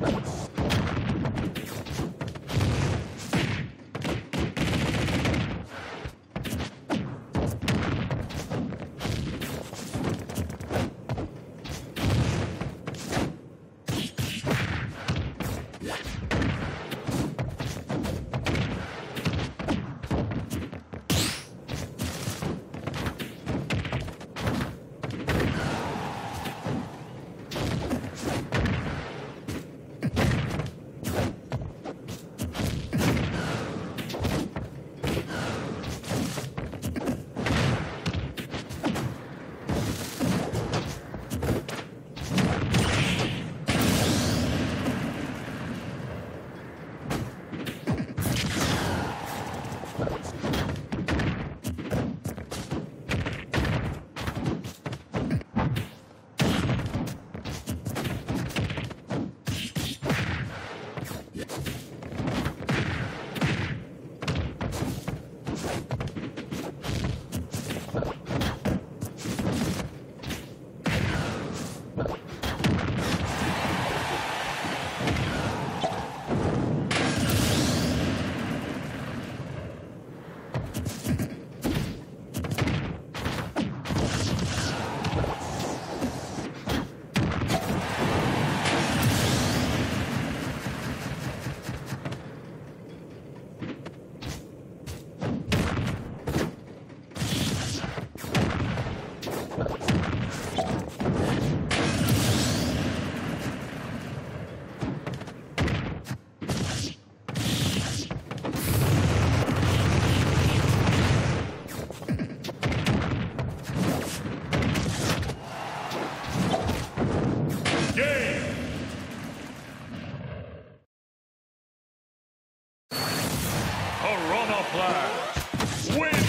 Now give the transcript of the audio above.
Let's go. camouflage. Win!